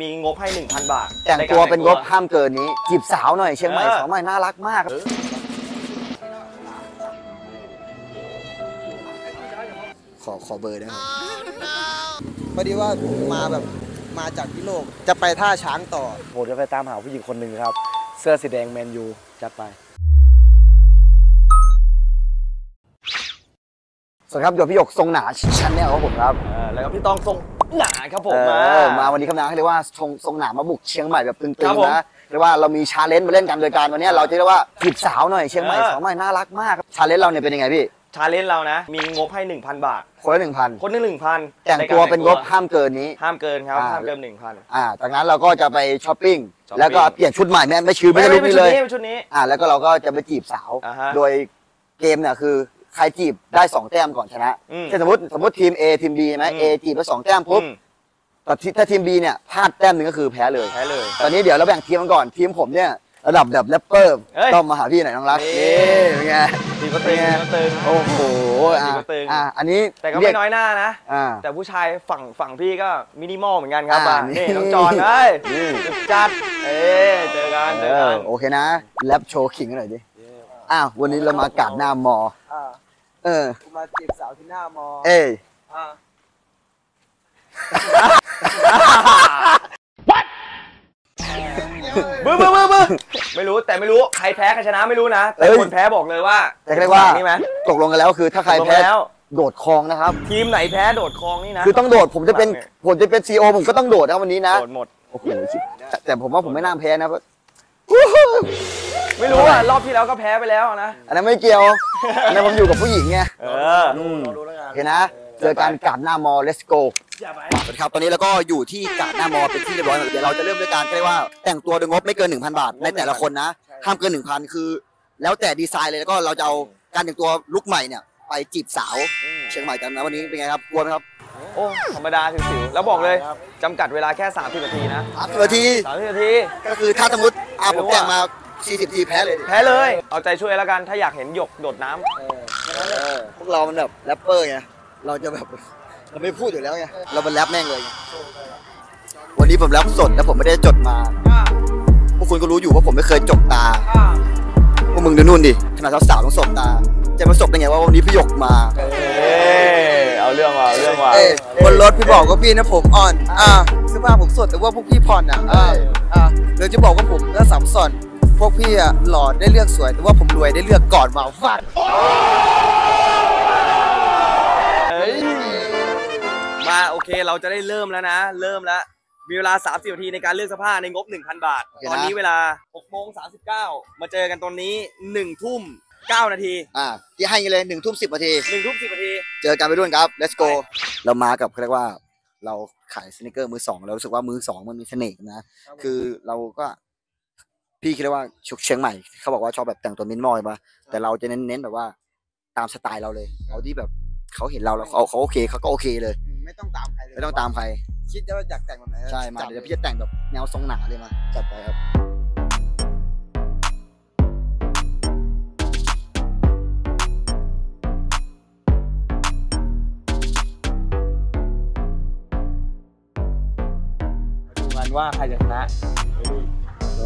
มีงบให้ 1,000 บาทแต่งใการตัวเป็นงบแต่งห้ามเกินนี้ จีบสาวหน่อยเชียงใหม่เออสาวใหม่น่ารักมากขอขอเบอร์ได้ไหมพอดีว่ามาแบบมาจากพิโลกจะไปท่าช้างต่อผมจะไปตามหาผู้หญิงคนหนึ่งครับ เสื้อสีแดงแมนยูจัดไปสวัสดีครับอยู่กับพี่หยกทรงหนาchannel ครับผมครับเออแล้วก็พี่ต้องทรง หนาครับผมเอมาอมาวันนี้ครับนะเขาเรียกว่าทรงทรงหนามาบุกเชียงใหม่แบบตึงครับผมๆนะเรียกว่าเรามี challenge มาเล่นกันโดยการวันนี้เราจะเรียกว่าจีบสาวหน่อยเชียงใหม่เออสาวใหม่น่ารักมาก challenge เราเนี่ยเป็นยังไงพี่ challenge เรานะ มีงบให้ 1,000 บาท คนละหนึ่งพันคนหนึ่งหนึ่งพันแต่งตัวเป็นงบห้ามเกินนี้ ห้ามเกินครับอ่าห้ามเกินหนึ่งพันอ่าจากนั้นเราก็จะไปช้อปปิ้งช้อปปิ้งแล้วก็เปลี่ยนชุดใหม่แม่ไม่ชื่อไม่ใช่ look นี้เลยไม่ชุดนี้อ่าแล้วก็เราก็จะไปจีบสาวอ่าฮะโดยเกมเนี่ยคือ ใครจีบได้สองแต้มก่อนชนะอืม เช่นสมมติสมมติทีม A ทีม B ใช่ไหม อืม A จีบไปสองแต้มปุ๊บอืมแต่ที่ถ้าทีม B เนี่ยพลาดแต้มหนึ่งก็คือแพ้เลย แพ้เลย ตอนนี้เดี๋ยวเราแบ่งทีมกันก่อนทีมผมเนี่ยระดับแบบแรปเปอร์เอ้ยต้องมาหาพี่หน่อยน้องรักนี่ นี่เป็นไงทีก็ตึงเป็นไงทีก็ตึง โอ้โหอะทีก็ตึง อะอันนี้แต่ก็เรีไม่ยน้อยหน้านะ อ่า แต่ผู้ชายฝั่งฝั่งพี่ก็มินิมอลเหมือนกันครับอ่าอะนี่ นี่น้องจอนเอ้ยนี่จัดเอ้ยเจอกันเจเออกัอน โอเคนะแรปโชว์ขิงกันหน่อยดิอ้าววันนี้เรามากาดหน้ามอ อ่า เออ กูมาจีบสาวที่หน้ามอเอ้ยอ่าบึ้มบึ้มบึ้มบึ้มไม่รู้แต่ไม่รู้ใครแพ้ใครชนะไม่รู้นะ แต่เอ้ยคนแพ้บอกเลยว่าแต่เรียกว่านี่ไหมตกลงกันแล้วคือถ้าใครตกลงแพ้แล้ว โดดคลองนะครับ ทีมไหนแพ้โดดคลองนี่นะคือต้องโดดผมจะเป็นหลังเนี่ยผมจะเป็นซีโอผมก็ต้องโดดนะวันนี้นะโดดหมดโอ้โหแต่แต่ผมว่าผมไม่น่าแพ้นะเพราะไม่รู้อะรอบที่แล้วก็แพ้ไปแล้วนะอันนั้นไม่เกี่ยว อันนั้นผมอยู่กับผู้หญิงไงเอออืมดูแล้วกันโอเคนะ เจอกันกาดหน้ามอ let's go สวัสดีครับตอนนี้เราก็อยู่ที่กาดหน้ามอเป็นที่เรียบร้อยแล้วเดี๋ยวเราจะเริ่มด้วยการเรียกว่าแต่งตัวโดยงบไม่เกิน 1,000 บาทในแต่ละคนนะห้ามเกิน 1,000 คือ แล้วแต่ดีไซน์เลยแล้วก็เราจะเอาการแต่งตัวลุคใหม่เนี่ยไปจีบสาวเชียงใหม่กันนะวันนี้เป็นไงครับกลัวไหมครับโอ้ธรรมดาสิวๆแล้วบอกเลยจำกัดเวลาแค่ 30 นาทีนะ30นาที30นาทีก็คือถ้าสมมติอะผมแต่งมา 40ทีแพ้เลยดิแพ้เลย เอาใจช่วยแล้วกันถ้าอยากเห็นหยกโดดน้ำ เออแค่นั้นแหละพวกเรามันแบบแรปเปอร์ไง เราจะแบบเราไม่พูดอยู่แล้วไง เราเป็นแรปแม่งเลยไงวันนี้ผมแรปสดแล้วผมไม่ได้จดมา พวกคุณก็รู้อยู่ว่าผมไม่เคยจกตา พวกมึงดูนู่นดิ ขนาดสาวๆต้องสบตา จะมาสบได้ไงว่าวันนี้พี่หยกมา เอ้ยเอาเรื่องว่ะเอาเรื่องว่ะเอ้ยบนรถพี่บอกว่าพี่นะผมอ่อน อ่าเสื้อผ้าผมสดแต่ว่าพวกพี่ผ่อนอะ อ่าอ่าเดี๋ยวจะบอกว่าผมน่าสัมสอน พวกพี่อะหล่อได้เลือกสวย แต่ว่าผมรวยได้เลือกก่อนมาฟาดเอ้ยมาโอเคเราจะได้เริ่มแล้วนะ เริ่มแล้ว มีเวลา 30นาทีในการเลือกเสื้อผ้าในงบ 1,000 บาท โอเคนะ ตอนนี้เวลา6โมง39 มาเจอกันตอนนี้ 1 ทุ่ม 9 นาที อ่าที่ให้กันเลยหนึ่งทุ่มสิบนาที 1 ทุ่ม 10 นาที เจอกันไปด้วยครับ let's go เรามากับเขาเรียกว่า เราขายสนิเกอร์มือสองเรารู้สึกว่ามือสองมันมีเสน่ห์นะ คือเราก็ พี่คิดว่าชุกเชียงใหม่เขาบอกว่าชอบแบบแต่งตัวมินิมอลใช่ปะแต่เราจะเน้นๆแบบว่าตามสไตล์เราเลย เอาที่แบบเขาเห็นเราแล้วเขาเขาโอเคเขาก็โอเคเลย ไม่ต้องตามใครเลยไม่ต้องตามใคร คิดว่าอยากแต่งแบบไหนใช่มาจัเดี๋ยวพี่จะแต่งแบบแนวทรงหนาเลยมาจัดไปครับดูกันว่าใครจะชนะ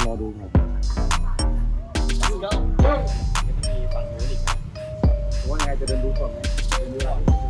แล้วรอดูครับว่าไงจะเดินดูก่อนไหมมี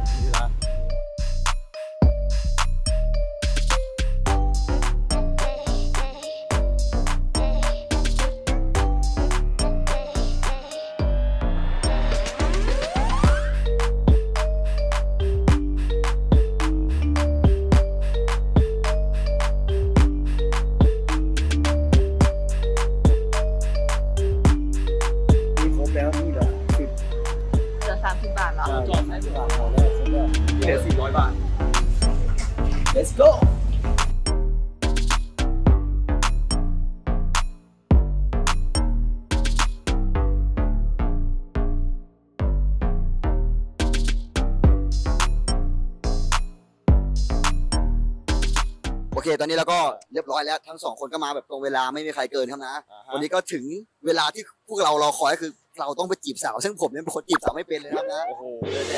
ตอนนี้เราก็เรียบร้อยแล้วทั้งสองคนก็มาแบบตรงเวลาไม่มีใครเกินครับนะอ่าฮะ วันนี้ก็ถึงเวลาที่พวกเรารอคอยก็คือเราต้องไปจีบสาว ซึ่งผมเนี่ยเป็นคนจีบสาวไม่เป็นเลยครับนะ โอ้โห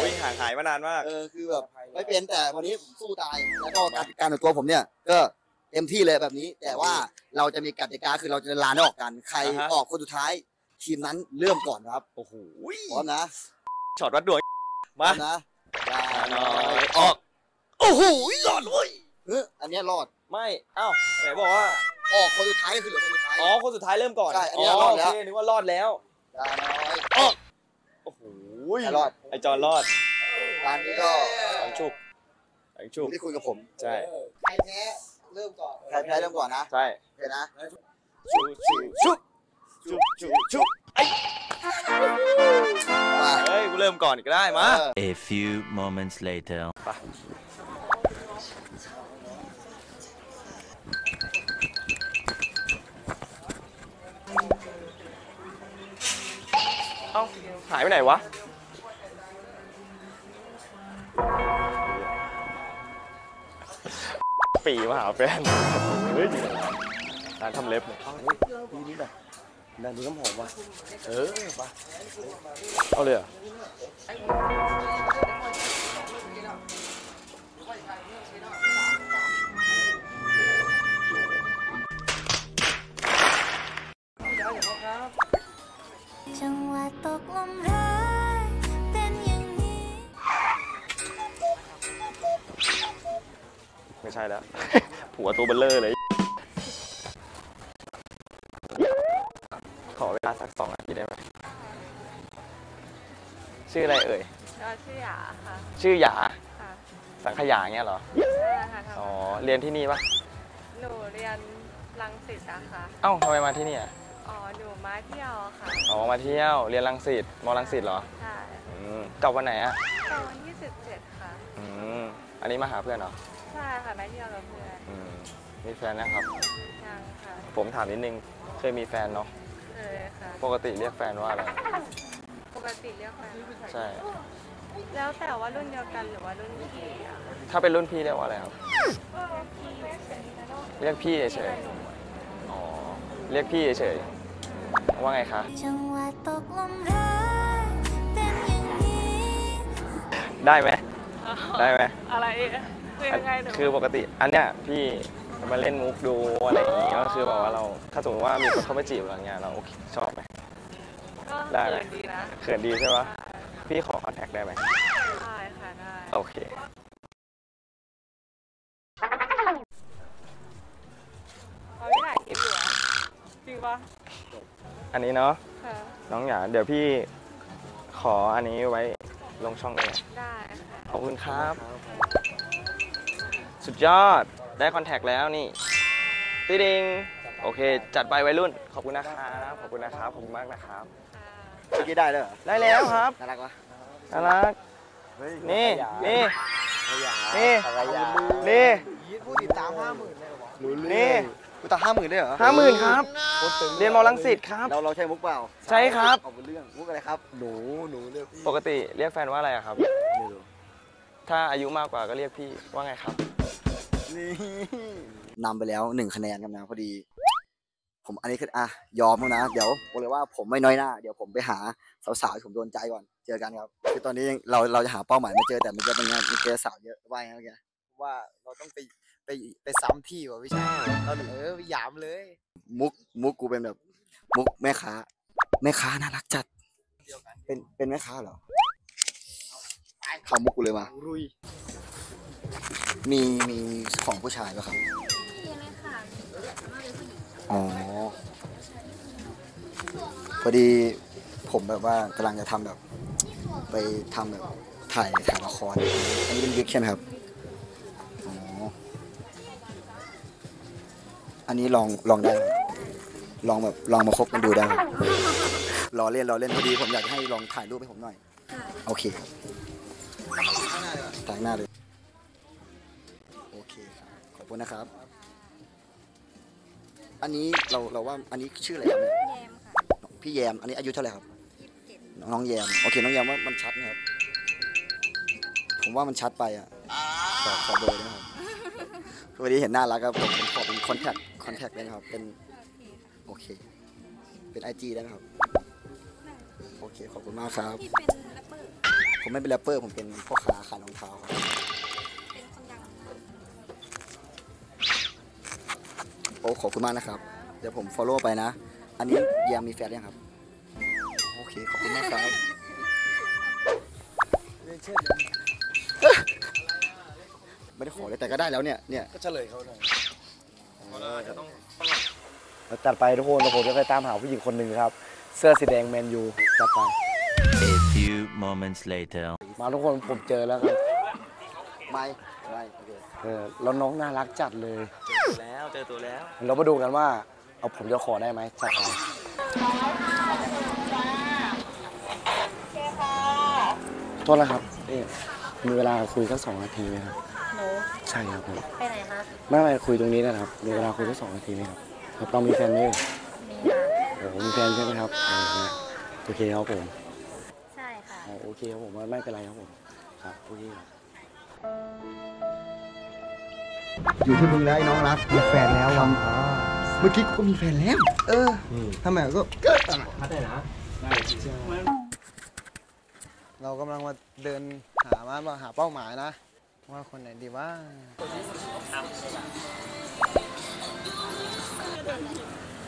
วิ่งห่างหายมานานมาก เออคือแบบไม่เป็นแต่วันนี้ผมสู้ตายแล้วก็การการของตัวผมเนี่ยก็เต็มที่เลยแบบนี้ แต่ว่าเราจะมีกติกาคือเราจะลานออกกัน ใครอ่าฮะ ออกคนสุดท้าย ทีมนั้นเริ่มก่อนครับโอ้โหพร้อมนะช็อตวัดดวง พร้มา อมนะลาหน่น้ออยยออก โอ้โหหลอดเว้ยเอออันเนี้ยรอด ไม่เอ้าไหนบอกว่า ออกคนสุดท้ายก็คือเหลือคนสุดท้าย อ๋อ คนสุดท้ายเริ่มก่อนใช่อันนี้รอดแล้ว โอเค นึกว่ารอดแล้วลาน้อยโอ้โหรอด ไอจอนรอดร้านนี้ก็สังชุบสังชุบไม่ได้คุยกับผม ใช่ ใครแพ้เริ่มก่อน ใครแพ้เริ่มก่อนนะ ใช่เดี๋ยวนะชุบชุบชุบชุบชุบชุบไอ้มาเฮ้ย กูเริ่มก่อนก็ได้มาเออ A few moments later. เอ้าหายไปไหนวะ ปีมาหาแฟนเฮ้ยร้านทำเล็บเนี่ยปีนี้แบบนานี้น้ำหอมว่ะเออปะเอาเลยเหรอะ จังหวะตกลมรักเป็นอย่างนี้ ไม่ใช่แล้ว ผัวตัวเบลเลอร์เลย ขอเวลาสักสองนาทีได้ไหม ชื่ออะไรเอ่ย ก็ชื่อหยาค่ะชื่อหยา ค่ะสังขยาเงี้ยเหรอใช่ค่ะทอ๋อ เรียนที่นี่ปะำหนูเรียนรังสิตนะคะเอ้าทำไมมาที่นี่อะ อ๋อหนูมาเที่ยวค่ะอ๋อมาเที่ยวเรียนรังสิตมอรังสิตเหรอใช่อืมกลับวันไหนอะตอนวันที่17ค่ะอืมอันนี้มาหาเพื่อนเหรอใช่ค่ะมาเที่ยวกับเพื่อนอืมมีแฟนนะครับ ยังค่ะผมถามนิดนึงเคยมีแฟนเนาะเคยค่ะปกติเรียกแฟนว่าอะไรปกติเรียกแฟนใช่ แล้วแต่ว่ารุ่นเดียวกันหรือว่ารุ่นพี่อะถ้าเป็นรุ่นพี่เรียกว่าอะไรครับ เรียกพี่เฉยๆอ๋อ เรียกพี่เฉยๆว่าไงคะจังหวะตกลมรักเป็นอย่างนี้ได้ไหมได้ไหมอะไรคือยังไงหนูคือปกติอันเนี้ยพี่มาเล่นมุกดูอะไรอย่างงี้ก็คือแบบว่าเราถ้าสมมติว่ามีคนเข้ามาจีบเราอย่างเงี้ยเราโอเคชอบไหมก็ได้ไหมเขินดีนะเขินดีใช่ปะพี่ขอคอนแทคได้ไหมได้ค่ะได้โอเค เขาไม่ถ่ายคลิปอยู่อะจริง ปะอันนี้เนาะค่ะน้องหยาเดี๋ยวพี่ขออันนี้ไว้ลงช่องเองได้ค่ะขอบคุณครับ สุดยอดได้คอนแทคแล้วนี่ตีดิงโอเค จัดไปวัยรุ่น ขอบคุณนะครับขอบคุณนะครับขอบคุณมากนะครับค่ะเมื่อกี้ได้แล้วเหรอได้แล้วครับน่ารักวะน่ารักนี่นี่นี่นี่ ผู้ติดตามห้าหมื่นเลยเหรอวะนี่ กูตาห้าหมื่นได้เหรอห้าหมื่นครับ เรียนมอลังสิตครับ เราเราใช้มุกเปล่า ใช่ครับขอบคุณเรื่องมุกอะไรครับ หนูหนูเรียกพี่ปกติเรียกแฟนว่าอะไรอะครับ ไม่รู้ ถ้าอายุมากกว่าก็เรียกพี่ว่าไงครับ นี่นำไปแล้วหนึ่งคะแนนครับนะพอดี ผมอันนี้คืออะยอมแล้วนะ เดี๋ยวบอกเลยว่าผมไม่น้อยหน้า เดี๋ยวผมไปหาสาวๆที่ผมโดนใจก่อน เจอกันครับ คือตอนนี้ยังเราเราจะหาเป้าหมายไม่เจอแต่มันจะเป็นไงมันเจอสาวเยอะว่าไงเมื่อกี้ว่าเราต้องไป ไปไปซ้ำที่ว่ะพี่ชายเราเออไปหยามเลย มุกมุกกูเป็นแบบ มุกแม่ค้าแม่ค้าน่ารักจัด เป็นเป็นแม่ค้าเหรอเขามุกกูเลยมารุยมีมีของผู้ชายปะครับอ๋อ พอดีผมแบบว่ากำลังจะทำแบบ ไปทำแบบถ่ายถ่ายละคร อันนี้เป็นวิกใช่ไหมครับ อันนี้ลองลองได้ไหมลองแบบลองมาคบกันดูได้ไหมรอเล่นรอเล่นพอดีผมอยากให้ลองถ่ายรูปให้ผมหน่อย โอเคถ่ายหน้าเลย โอเคครับ ขอบคุณนะครับ อันนี้เราเราว่าอันนี้ชื่ออะไรครับเนี่ยแยมค่ะพี่แยม อันนี้อายุเท่าไหร่ครับน้องแยม โอเค น้องแยมว่ามันชัดนะครับ ผมว่ามันชัดไปอะขอขอเบอร์ได้ไหมครับวันนี้เห็นน่ารักครับผมผมขอเป็น contact contact ได้ไหมครับ เป็นโอเค เป็น IG ได้ไหมครับ โอเค ขอบคุณมากครับ พี่เป็นแรปเปอร์ ผมไม่เป็นแรปเปอร์ ผมเป็นพ่อค้าขายรองเท้าครับ เป็นคนดังมากโอ้ ขอบคุณมากนะครับ เดี๋ยวผม follow ไปนะ อันนี้ยังมีแฟนหรือยังครับ โอเค ขอบคุณมากครับไม่ได้ขอเลยแต่ก็ได้แล้วเนี่ย เนี่ย ก็เฉลยเขาหน่อย จัดไปทุกคนแล้วผมจะไปตามหาผู้หญิงคนหนึ่งครับ เสื้อสีแดงแมนยูจัดไป A few moments later. มาทุกคนผมเจอแล้วครับไม่ไม่โอเคเออแล้วน้องน่ารักจัดเลย แล้วเจอตัวแล้ว เรามาดูกันว่า เอาผมจะขอได้ไหมจัดไปโทษนะครับ เอ๊ะมีเวลาคุยสักสองนาทีไหมครับหนู ใช่ครับผมไปไหนคะไม่ไม่คุยตรงนี้นะครับมีเวลาคุยสักสองนาทีไหมครับครับต้องมีแฟนไหมมีค่ะโอ้โหมีแฟนใช่ไหมครับโอ้โหโอเคครับผมใช่ค่ะอ๋อโอเคครับผมไม่เป็นไรครับผมครับโอเคครับอยู่ที่มึงแล้วไอ้น้องรักมีแฟนแล้ววังเมื่อกี้กูก็มีแฟนแล้ว เออทำไมก็เรากำลังมาเดินหามามาหาเป้าหมายนะ ว่าคนไหนดีว่า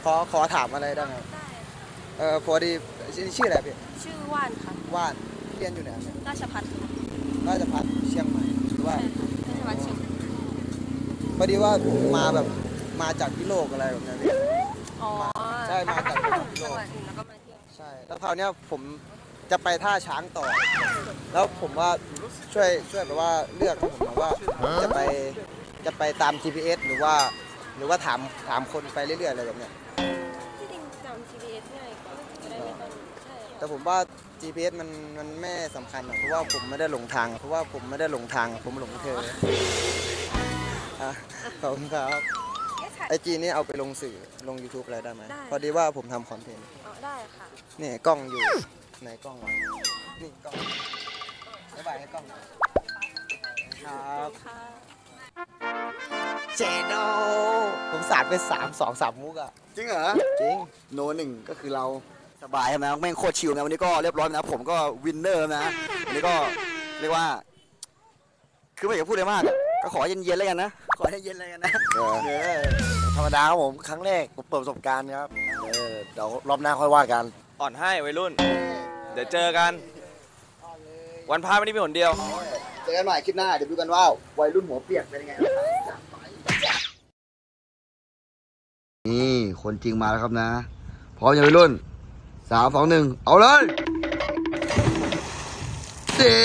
ขอขอถามอะไรได้ไหมครับเออพอดีชื่อชื่ออะไรพี่ชื่อว่านค่ะว่านเรียนอยู่ไหนเนี่ยราชพัฒน์ค่ะราชพัฒเชียงใหม่หรือว่าราชพัฒน์เชียงใหม่พอดีว่ามาแบบมาจากพิโลกอะไรแบบเนี้ยพี่อ๋อใช่มาจากพิโลกจังหวัดอื่นแล้วก็มาเที่ยวใช่แล้วคราวเนี้ยผมจะไปท่าช้างต่อ แล้วผมว่า ช่วยช่วยแบบว่าเลือกให้ผมหน่อยว่าจะไปจะไปตาม GPS หรือว่า หรือว่าถามถามคนไปเรื่อยๆอะไรแบบเนี้ยที่จริงจำ GPS ง่ายกว่าจะได้ไม่ต้องใช่แต่ผมว่า GPS มันมันไม่สำคัญอะเพราะว่าผมไม่ได้หลงทาง เพราะว่าผมไม่ได้หลงทาง ผมหลงเธออะขอบคุณครับไอจีนี่เอาไปลงสื่อลง YouTube อะไรได้ไหมพอดีว่าผมทำคอนเทนต์ อ๋อได้ค่ะนี่กล้องอยู่ไหนกล้องวะนี่กล้อง บ๊ายบายให้กล้องหน่อยครับค่ะเจโนผมสาดไปสามสองสามมุกอะจริงเหรอ จริง โนหนึ่งก็คือเราสบายใช่ไหมแม่งโคตร chill นะวันนี้ก็เรียบร้อยนะ ผมก็ winner นะวันนี้ก็เรียกว่า คือไม่อยากจะพูดอะไรมากอะก็ขอเย็นๆแล้วกันนะ ขอให้เย็นๆแล้วกันนะเออธรรมดาครับผมครั้งแรกผมเปิดประสบการณ์ครับ เออเดี๋ยวรอบหน้าค่อยว่ากัน อ่อนให้วัยรุ่น เดี๋ยวเจอกัน วันพาไม่ได้มีหนเดียว เจอกันใหม่คลิปหน้า เดี๋ยวดูกันว่าวัยรุ่นหัวเปียกเป็นยังไงนี่คนจริงมาแล้วครับนะพร้อมยังวัยรุ่นสามสองหนึ่งเอาเลยเด้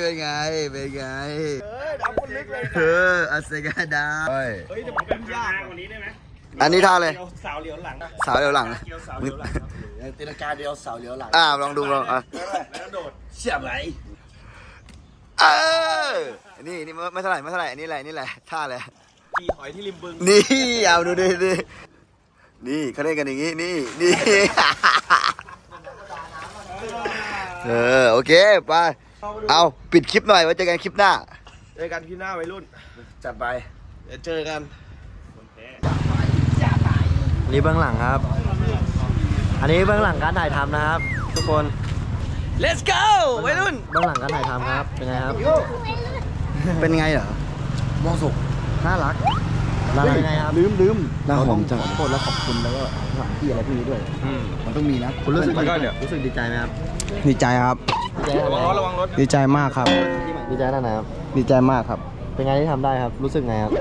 เป็นไง เป็นไง เออดำคนลึกเลยเอออาเซกาดาเฮ้ยเดี๋ยวผมเป็นยากกว่านี้ได้ไหมอันนี้ท่าเลย สาวเหลียวหลังสาวเหลียวหลังตีลังกาเดียวเสาเดียวหลัง อ่าลองดูลองอะเสียบไหล เออนี่นี่ไม่ไม่เท่าไหร่ไม่เท่าไหร่อันนี้อะไรอันนี่แหละท่าอะไรขี่หอยที่ริมบึงนี่เอาดูดิดินี่เขาเล่นกันอย่างงี้นี่นี่เออโอเคไปเอาปิดคลิปหน่อยไว้เจอกันคลิปหน้าเจอกันที่หน้าวัยรุ่นจัดไปเดี๋ยวเจอกันนี่เบื้องหลังครับ อันนี้เบื้องหลังการถ่ายทำนะครับ ทุกคน let's go วัยรุ่น เบื้องหลังการถ่ายทำครับ เป็นไงครับ เป็นไงเหรอมองสุกน่ารักน่ารักยังไงครับ ลืมลืมน่าหอมจังขอโทษและขอบคุณแล้วก็สถานที่อะไรพวกนี้ด้วยอืมมันต้องมีนะคุณรู้สึกแล้วก็เดี๋ยวรู้สึกดีใจไหมครับ ดีใจครับดีใจระวังรถระวังรถ ดีใจมากครับ ดีใจขนาดไหนครับ ดีใจมากครับ เป็นไงที่ทำได้ครับ รู้สึกไงครับ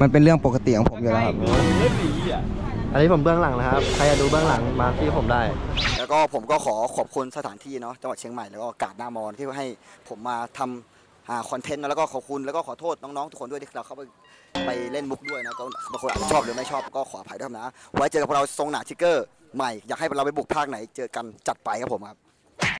มันเป็นเรื่องปกติของผมอยู่แล้วครับ อันนี้ผมเบื้องหลังนะครับ ใครอยากดูเบื้องหลังมาที่ผมได้ แล้วก็ผมก็ขอขอบคุณสถานที่เนาะจังหวัดเชียงใหม่แล้วก็กาดหน้ามอนที่ให้ผมมาทำอ่าคอนเทนต์แล้วก็ขอบคุณแล้วก็ขอโทษน้องๆทุกคนด้วยที่เราเข้าไปไปเล่นมุกด้วยนะก็บางคนอาจจะชอบหรือไม่ชอบก็ขออภัยด้วยนะ ไว้เจอกับเราทรงหนาทิกเกอร์ใหม่อยากให้เราไปบุกภาคไหนเจอกันจัดไปครับผมครับ